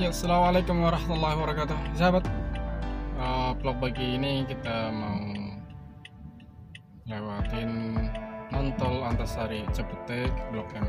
Ya, assalamualaikum warahmatullahi wabarakatuh, sahabat. Uh, vlog pagi ini kita mau lewatin nontol Antasari Cepetek Blok M.